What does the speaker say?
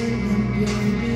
silent, baby.